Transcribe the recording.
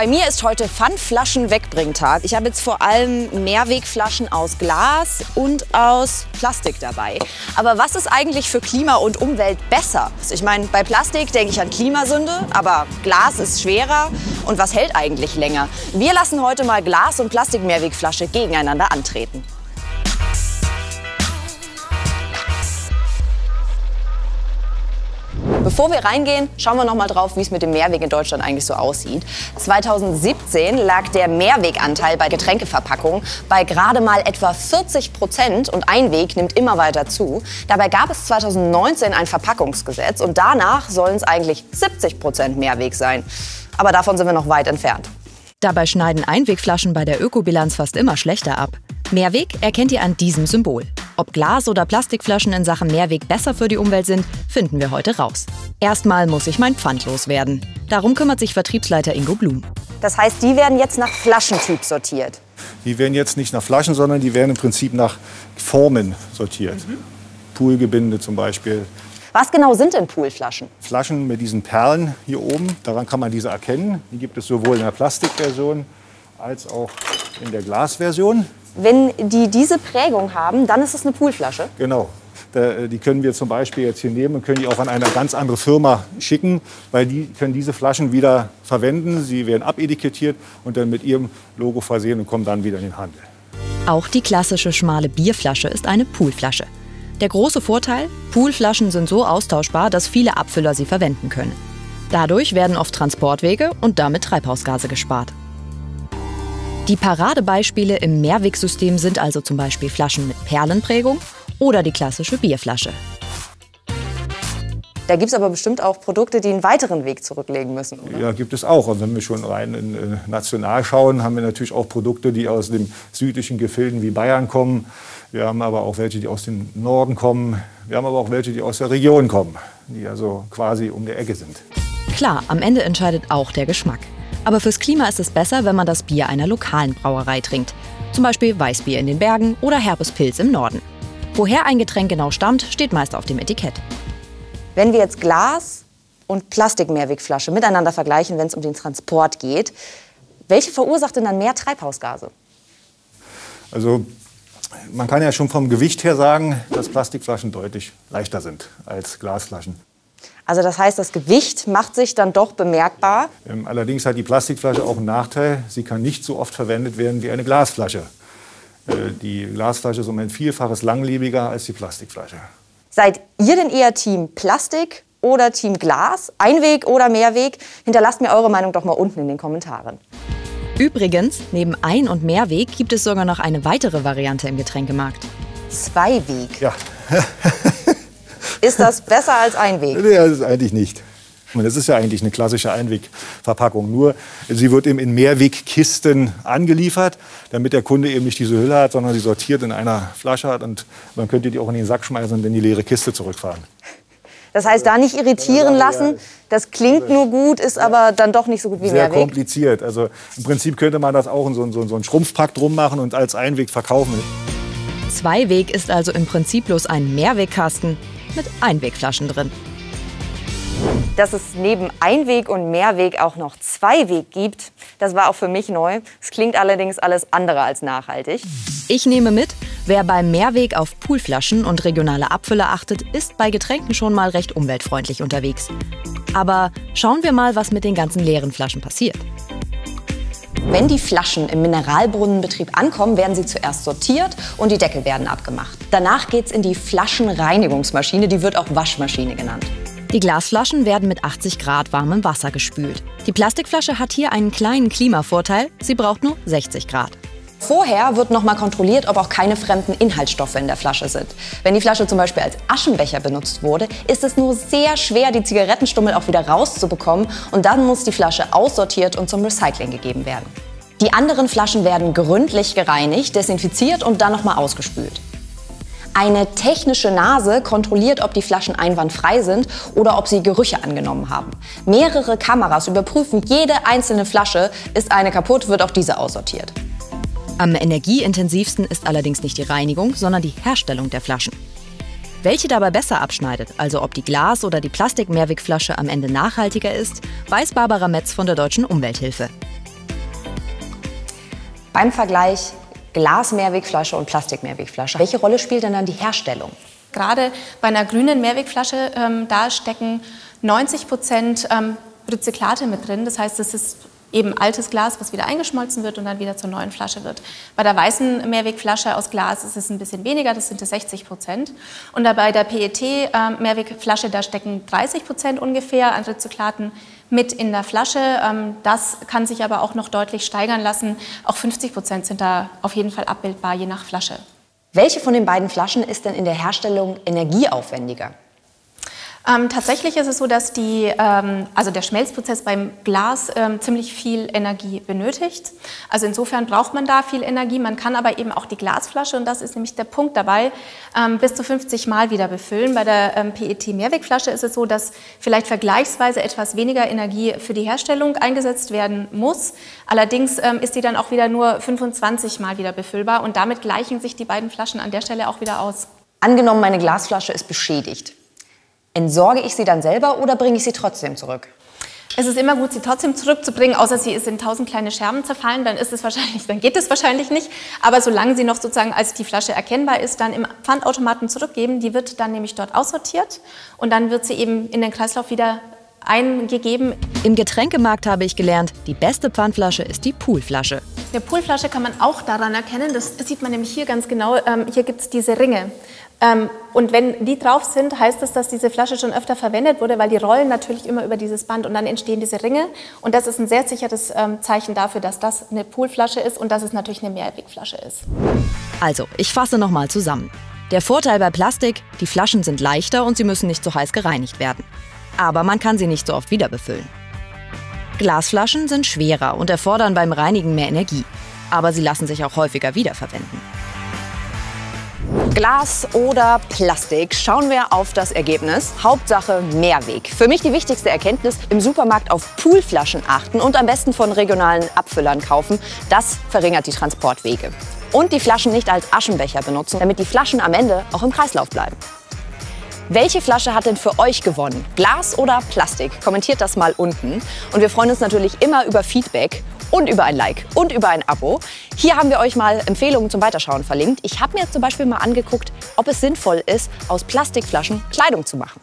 Bei mir ist heute Pfandflaschen-Wegbringtag. Ich habe jetzt vor allem Mehrwegflaschen aus Glas und aus Plastik dabei. Aber was ist eigentlich für Klima und Umwelt besser? Ich meine, bei Plastik denke ich an Klimasünde, aber Glas ist schwerer. Und was hält eigentlich länger? Wir lassen heute mal Glas und Plastik-Mehrwegflasche gegeneinander antreten. Bevor wir reingehen, schauen wir noch mal drauf, wie es mit dem Mehrweg in Deutschland eigentlich so aussieht. 2017 lag der Mehrweganteil bei Getränkeverpackungen bei gerade mal etwa 40 Prozent und Einweg nimmt immer weiter zu. Dabei gab es 2019 ein Verpackungsgesetz und danach sollen es eigentlich 70 Prozent Mehrweg sein. Aber davon sind wir noch weit entfernt. Dabei schneiden Einwegflaschen bei der Ökobilanz fast immer schlechter ab. Mehrweg erkennt ihr an diesem Symbol. Ob Glas- oder Plastikflaschen in Sachen Mehrweg besser für die Umwelt sind, finden wir heute raus. Erstmal muss ich mein Pfand loswerden. Darum kümmert sich Vertriebsleiter Ingo Blum. Das heißt, die werden jetzt nach Flaschentyp sortiert. Die werden jetzt nicht nach Flaschen, sondern die werden im Prinzip nach Formen sortiert. Mhm. Poolgebinde zum Beispiel. Was genau sind denn Poolflaschen? Flaschen mit diesen Perlen hier oben. Daran kann man diese erkennen. Die gibt es sowohl in der Plastikversion als auch in der Glasversion. Wenn die diese Prägung haben, dann ist es eine Poolflasche? Genau. Äh, die können wir zum Beispiel jetzt hier nehmen und können die auch an eine ganz andere Firma schicken, weil die können diese Flaschen wieder verwenden. Sie werden abetikettiert und dann mit ihrem Logo versehen und kommen dann wieder in den Handel. Auch die klassische schmale Bierflasche ist eine Poolflasche. Der große Vorteil, Poolflaschen sind so austauschbar, dass viele Abfüller sie verwenden können. Dadurch werden oft Transportwege und damit Treibhausgase gespart. Die Paradebeispiele im Mehrwegsystem sind also zum Beispiel Flaschen mit Perlenprägung oder die klassische Bierflasche. Da gibt es aber bestimmt auch Produkte, die einen weiteren Weg zurücklegen müssen. Oder? Ja, gibt es auch. Und wenn wir schon rein in, äh, national schauen, haben wir natürlich auch Produkte, die aus den südlichen Gefilden wie Bayern kommen. Wir haben aber auch welche, die aus dem Norden kommen. Wir haben aber auch welche, die aus der Region kommen, die also quasi um die Ecke sind. Klar, am Ende entscheidet auch der Geschmack. Aber fürs Klima ist es besser, wenn man das Bier einer lokalen Brauerei trinkt. Zum Beispiel Weißbier in den Bergen oder Herbes Pilz im Norden. Woher ein Getränk genau stammt, steht meist auf dem Etikett. Wenn wir jetzt Glas und Plastikmehrwegflasche miteinander vergleichen, wenn es um den Transport geht, welche verursacht denn dann mehr Treibhausgase? Also man kann ja schon vom Gewicht her sagen, dass Plastikflaschen deutlich leichter sind als Glasflaschen. Also das heißt, das Gewicht macht sich dann doch bemerkbar. Ähm, allerdings hat die Plastikflasche auch einen Nachteil. Sie kann nicht so oft verwendet werden wie eine Glasflasche. Äh, die Glasflasche ist um ein Vielfaches langlebiger als die Plastikflasche. Seid ihr denn eher Team Plastik oder Team Glas? Einweg oder Mehrweg? Hinterlasst mir eure Meinung doch mal unten in den Kommentaren. Übrigens, neben Ein- und Mehrweg gibt es sogar noch eine weitere Variante im Getränkemarkt. Zweiweg. Ja. Ist das besser als Einweg? Nee, das ist eigentlich nicht. Das ist ja eigentlich eine klassische Einwegverpackung. Nur sie wird eben in Mehrwegkisten angeliefert, damit der Kunde eben nicht diese Hülle hat, sondern sie sortiert in einer Flasche hat. Und man könnte die auch in den Sack schmeißen und in die leere Kiste zurückfahren. Das heißt, da nicht irritieren lassen. Das klingt nur gut, ist aber dann doch nicht so gut wie Sehr Mehrweg. kompliziert. Also im Prinzip könnte man das auch in so, so, so einen Schrumpfpack drum machen und als Einweg verkaufen. Zweiweg ist also im Prinzip bloß ein Mehrwegkasten mit Einwegflaschen drin. Dass es neben Einweg und Mehrweg auch noch Zweiweg gibt, das war auch für mich neu. Es klingt allerdings alles andere als nachhaltig. Ich nehme mit, wer beim Mehrweg auf Poolflaschen und regionale Abfüller achtet, ist bei Getränken schon mal recht umweltfreundlich unterwegs. Aber schauen wir mal, was mit den ganzen leeren Flaschen passiert. Wenn die Flaschen im Mineralbrunnenbetrieb ankommen, werden sie zuerst sortiert und die Deckel werden abgemacht. Danach geht es in die Flaschenreinigungsmaschine, die wird auch Waschmaschine genannt. Die Glasflaschen werden mit 80 Grad warmem Wasser gespült. Die Plastikflasche hat hier einen kleinen Klimavorteil, sie braucht nur 60 Grad. Vorher wird noch mal kontrolliert, ob auch keine fremden Inhaltsstoffe in der Flasche sind. Wenn die Flasche zum Beispiel als Aschenbecher benutzt wurde, ist es nur sehr schwer, die Zigarettenstummel auch wieder rauszubekommen und dann muss die Flasche aussortiert und zum Recycling gegeben werden. Die anderen Flaschen werden gründlich gereinigt, desinfiziert und dann noch mal ausgespült. Eine technische Nase kontrolliert, ob die Flaschen einwandfrei sind oder ob sie Gerüche angenommen haben. Mehrere Kameras überprüfen jede einzelne Flasche. Ist eine kaputt, wird auch diese aussortiert. Am energieintensivsten ist allerdings nicht die Reinigung, sondern die Herstellung der Flaschen. Welche dabei besser abschneidet, also ob die Glas- oder die Plastik-Mehrwegflasche am Ende nachhaltiger ist, weiß Barbara Metz von der Deutschen Umwelthilfe. Beim Vergleich Glas-Mehrwegflasche und Plastik-Mehrwegflasche, welche Rolle spielt denn dann die Herstellung? Gerade bei einer grünen Mehrwegflasche, ähm, da stecken 90 Prozent ähm, Rezyklate mit drin. Das heißt, es ist eben altes Glas, was wieder eingeschmolzen wird und dann wieder zur neuen Flasche wird. Bei der weißen Mehrwegflasche aus Glas ist es ein bisschen weniger, das sind 60 Prozent. Und bei der PET-Mehrwegflasche, ähm, da stecken 30 Prozent ungefähr an Rezyklaten mit in der Flasche. Ähm, das kann sich aber auch noch deutlich steigern lassen. Auch 50 Prozent sind da auf jeden Fall abbildbar, je nach Flasche. Welche von den beiden Flaschen ist denn in der Herstellung energieaufwendiger? Ähm, tatsächlich ist es so, dass die, ähm, also der Schmelzprozess beim Glas ähm, ziemlich viel Energie benötigt. Also insofern braucht man da viel Energie. Man kann aber eben auch die Glasflasche, und das ist nämlich der Punkt dabei, ähm, bis zu 50 Mal wieder befüllen. Bei der ähm, PET-Mehrwegflasche ist es so, dass vielleicht vergleichsweise etwas weniger Energie für die Herstellung eingesetzt werden muss. Allerdings ähm, ist sie dann auch wieder nur 25 Mal wieder befüllbar und damit gleichen sich die beiden Flaschen an der Stelle auch wieder aus. Angenommen, meine Glasflasche ist beschädigt. Entsorge ich sie dann selber oder bringe ich sie trotzdem zurück? Es ist immer gut, sie trotzdem zurückzubringen, außer sie ist in tausend kleine Scherben zerfallen, dann ist es wahrscheinlich, dann geht es wahrscheinlich nicht. Aber solange sie noch sozusagen als die Flasche erkennbar ist, dann im Pfandautomaten zurückgeben. Die wird dann nämlich dort aussortiert und dann wird sie eben in den Kreislauf wieder eingegeben. Im Getränkemarkt habe ich gelernt, die beste Pfandflasche ist die Poolflasche. Eine Poolflasche kann man auch daran erkennen, das sieht man nämlich hier ganz genau, ähm, hier gibt es diese Ringe. Ähm, und wenn die drauf sind, heißt das, dass diese Flasche schon öfter verwendet wurde, weil die rollen natürlich immer über dieses Band und dann entstehen diese Ringe. Und das ist ein sehr sicheres ähm, Zeichen dafür, dass das eine Poolflasche ist und dass es natürlich eine Mehrwegflasche ist. Also, ich fasse nochmal zusammen. Der Vorteil bei Plastik, die Flaschen sind leichter und sie müssen nicht so heiß gereinigt werden. Aber man kann sie nicht so oft wieder befüllen. Glasflaschen sind schwerer und erfordern beim Reinigen mehr Energie. Aber sie lassen sich auch häufiger wiederverwenden. Glas oder Plastik, schauen wir auf das Ergebnis. Hauptsache Mehrweg. Für mich die wichtigste Erkenntnis, im Supermarkt auf Poolflaschen achten und am besten von regionalen Abfüllern kaufen. Das verringert die Transportwege. Und die Flaschen nicht als Aschenbecher benutzen, damit die Flaschen am Ende auch im Kreislauf bleiben. Welche Flasche hat denn für euch gewonnen? Glas oder Plastik? Kommentiert das mal unten. Und wir freuen uns natürlich immer über Feedback und über ein Like und über ein Abo. Hier haben wir euch mal Empfehlungen zum Weiterschauen verlinkt. Ich habe mir zum Beispiel mal angeguckt, ob es sinnvoll ist, aus Plastikflaschen Kleidung zu machen.